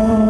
พี่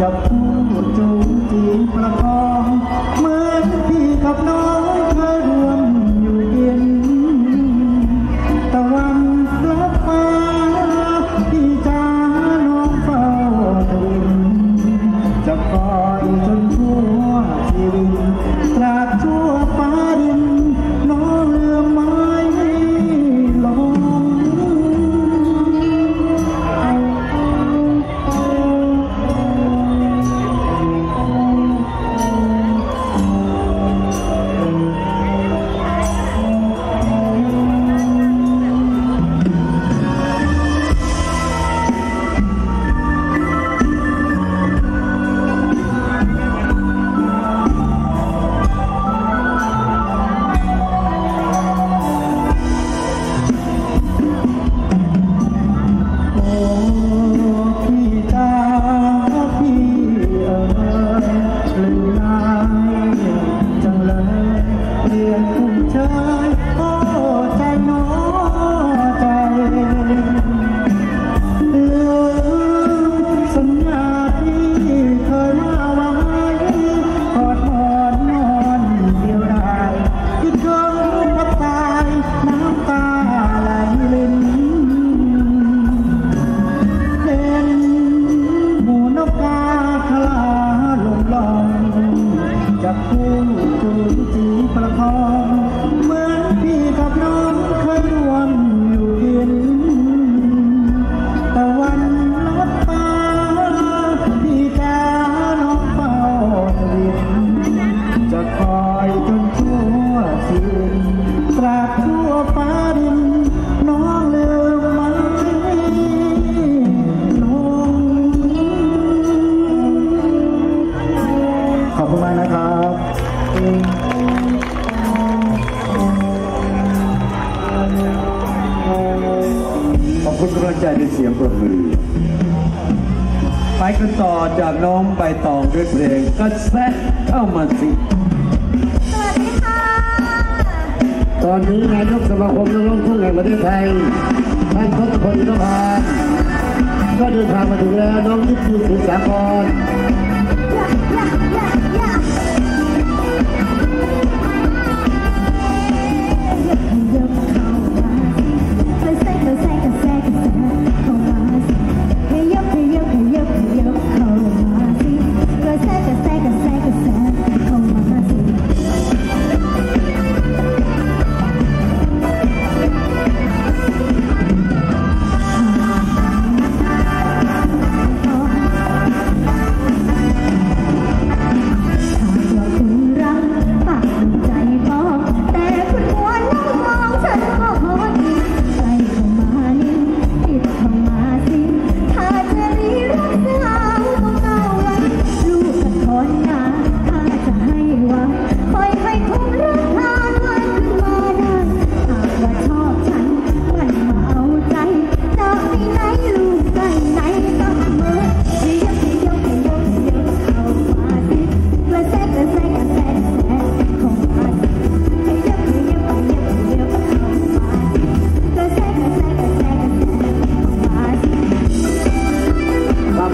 จับผู้จูงจีประคองเหมือนพี่กับน้องเคยรวมอยู่เย็นตะวันรับฟ้าพี่จ้าน้องเฝ้าดูจะคอยจน គូទីប្រខំ คุณกำลังใจในเสียงปรบมือ ไปกันต่อจากน้องใบตองด้วยเพลงกระแสเข้ามาสิ สวัสดีค่ะ ตอนนี้นายกสมาคมนักร้องทุ่งแห่งประเทศไทยท่านทศพลอินทพานก็เดินทางมาถึงแล้วน้องยิปซีสุสาคร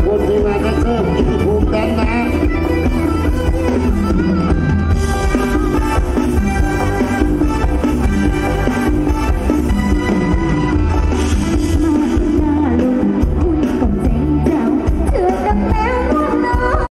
What do I